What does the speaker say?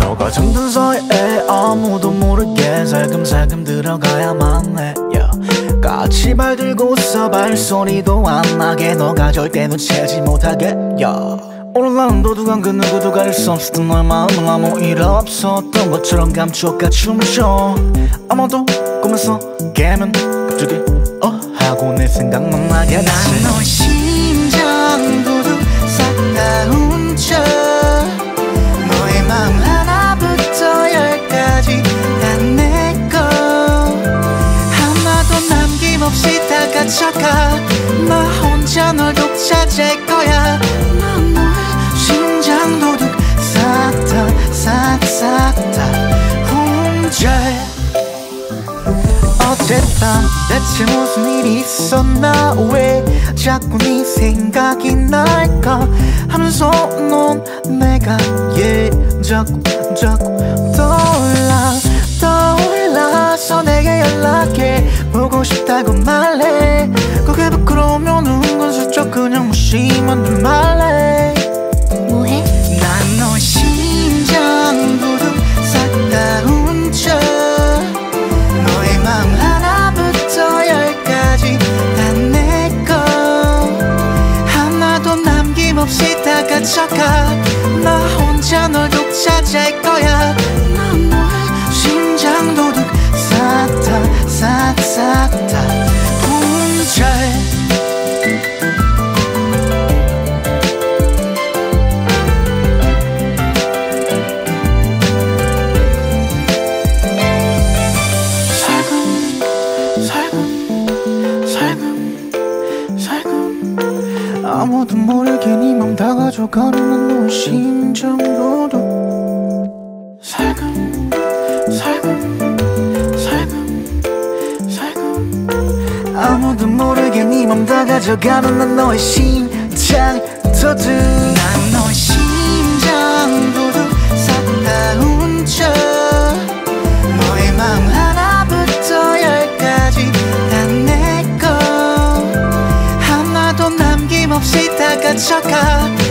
너가 잠든 사이에 아무도 모르게 살금살금 들어가야만 해 yeah. 같이 발 들고서 발소리도 안 나게 너가 절대 놓치지 못하게 yeah. 나는 도둑한 그 누구도 갈수 없었던 너의 마음은 아무 일 없었던 것처럼 감추어가 춤을 춰. 아마도 꿈에서 깨면 갑자기 어? 하고 내 생각만 나게 난 너의 심장 도둑 싹다 훔쳐 너의 마음 하나부터 열까지 다 내거 하나도 남김없이 다 가져가 어젯밤 대체 무슨 일이 있었나? 왜 자꾸 네 생각이 날까? 하면서 넌 내가 얘 자꾸 자꾸 떠올라 떠올라서 내게 연락해. 보고 싶다고 말해. 그게 부끄러우면 은근슬쩍 그냥 무시만 좀말 가져가. 나 혼자 널 독차지할 거야. 난 너의 심장 도둑 싹다 싹싹다 아무도 모르게 네맘 다 가져가는 너의 심장도도 살금 살금 살금 살금. 아무도 모르게 네맘 다 가져가는 난 너의 심장도도 남